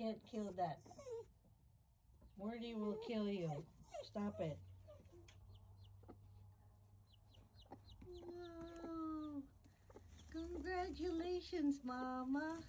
can't kill that. Morty will kill you. Stop it. Wow. Congratulations, Mama.